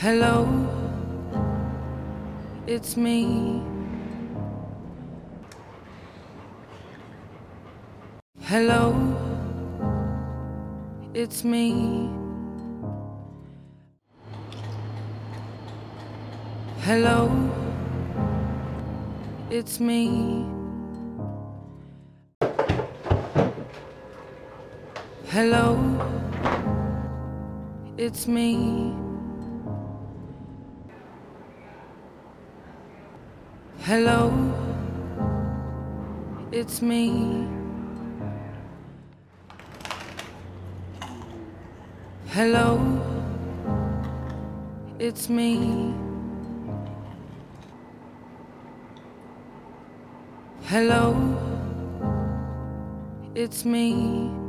Hello, it's me. Hello, it's me. Hello, it's me. Hello, it's me. Hello, it's me. Hello, it's me. Hello, it's me.